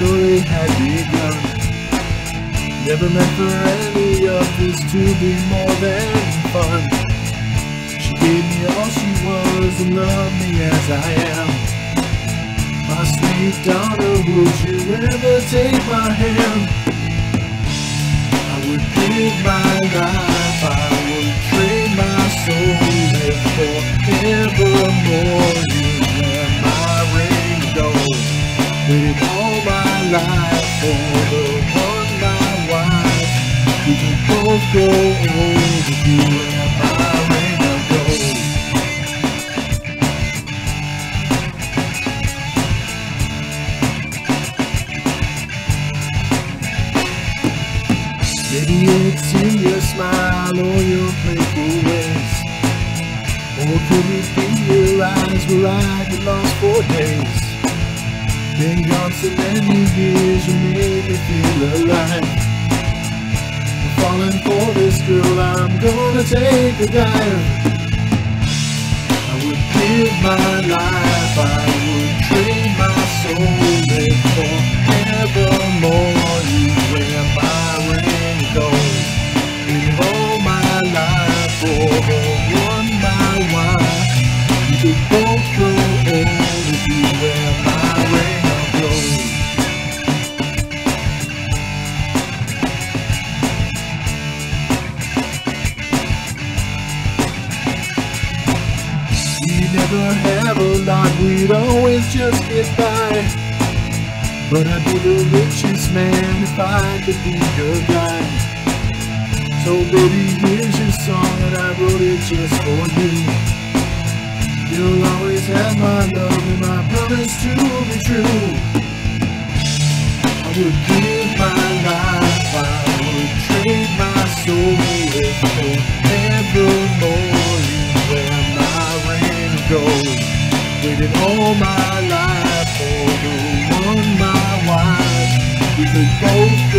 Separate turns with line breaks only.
story had begun. Never meant for any of this to be more than fun. She gave me all she was and loved me as I am. My sweet daughter, would you ever take my hand? I would give my life, for the one my wife. We can both grow old if you wear my ring of gold. Maybe it's in your smile or your playful ways. Or could it be your eyes where I get lost for days? Been gone so many years, you made me feel alive. I'm falling for this girl, I'm gonna take a dive. I would give my life, I would never have a lot, we'd always just get by. But I'd be the richest man if I could be your guy. So baby, here's your song and I wrote it just for you. You'll always have my love gold. Waited all my life for the one my wife. We could both